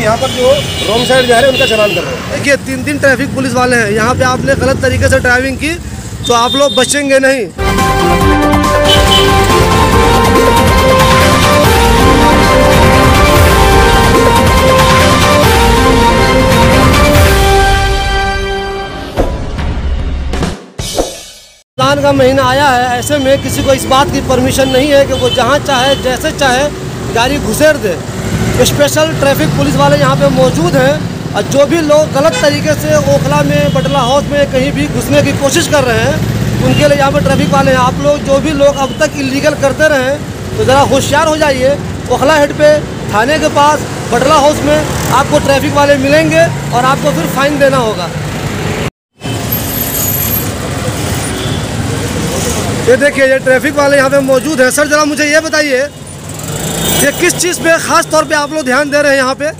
हम यहाँ पर जो रोंग साइड जा रहे हैं उनका चलान कर रहे हैं। देखिए तीन तीन ट्रैफ़िक पुलिस वाले हैं। यहाँ पे आपने गलत तरीके से ड्राइविंग की तो आप लोग बचेंगे नहीं। रमज़ान का महीना आया है ऐसे में किसी को इस बात की परमिशन नहीं है कि वो जहाँ चाहे जैसे चाहे गाड़ी घुसेर दे। स्पेशल ट्रैफ़िक पुलिस वाले यहाँ पे मौजूद हैं। और जो भी लोग गलत तरीके से ओखला में, बटला हाउस में कहीं भी घुसने की कोशिश कर रहे हैं, उनके लिए यहाँ पे ट्रैफ़िक वाले हैं। आप लोग जो भी लोग अब तक इलीगल करते रहे तो ज़रा होशियार हो जाइए। ओखला हेड पे, थाने के पास, बटला हाउस में आपको ट्रैफ़िक वाले मिलेंगे और आपको फिर फाइन देना होगा। ये देखिए, ये ट्रैफ़िक वाले यहाँ पे मौजूद हैं। सर, ज़रा मुझे ये बताइए ये किस चीज़ पे ख़ास तौर पे आप लोग ध्यान दे रहे हैं यहाँ पे?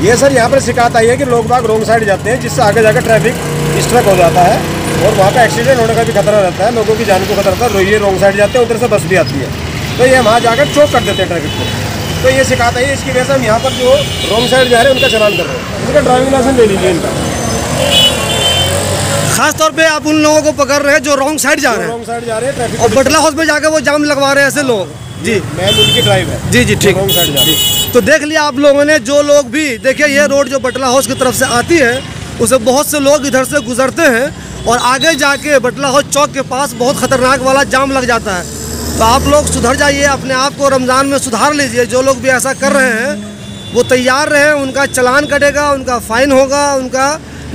ये सर यहाँ पर शिकायत आई है कि लोग बाग रोंग साइड जाते हैं जिससे आगे जाकर ट्रैफ़िक स्ट्रक हो जाता है और वहाँ पे एक्सीडेंट होने का भी खतरा रहता है लोगों की जान को खतरा रहता है ये रोंग साइड जाते हैं उधर से बस भी आती है। तो ये वहाँ जाकर चौक कर देते हैं ट्रैफ़िक को। तो ये शिकायत आई है इसकी वजह से हम यहाँ पर जो रोंग साइड जा रहे हैं उनका चलान कर रहे हैं। उनका ड्राइविंग लाइसेंस ले लीजिए इनका। खास तौर पे आप उन लोगों को पकड़ रहे हैं जो रॉन्ग साइड जा रहे हैं। रोंग साइड जा रहे हैं ट्रैफ़िक और बटला हाउस में जाकर वो जाम लगवा रहे हैं ऐसे लोग। जी। मैन उनकी ड्राइव है। जी जी ठीक। रोंग साइड जा रहे हैं। तो देख लिया आप लोगों ने जो लोग भी देखिए ये रोड जो बटला हाउस की तरफ़ से आती है उसे बहुत से लोग इधर से गुजरते हैं और आगे जाके बटला हाउस चौक के पास बहुत खतरनाक वाला जाम लग जाता है। तो आप लोग सुधर जाइए अपने आप को रमज़ान में सुधार लीजिए। जो लोग भी ऐसा कर रहे हैं वो तैयार रहे उनका चलान कटेगा उनका फाइन होगा उनका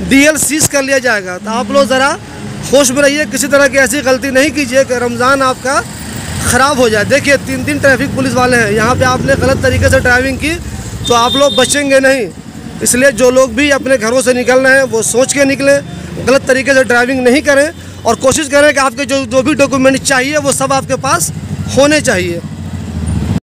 डीएल सीज कर लिया जाएगा। तो आप लोग ज़रा होश में रहिए किसी तरह की ऐसी गलती नहीं कीजिए कि रमज़ान आपका ख़राब हो जाए। देखिए, तीन तीन ट्रैफ़िक पुलिस वाले हैं। यहाँ पे आपने गलत तरीके से ड्राइविंग की तो आप लोग बचेंगे नहीं। इसलिए जो लोग भी अपने घरों से निकल रहे हैं, वो सोच के निकलें, गलत तरीके से ड्राइविंग नहीं करें और कोशिश करें कि आपके जो जो भी डॉक्यूमेंट चाहिए, वो सब आपके पास होने चाहिए।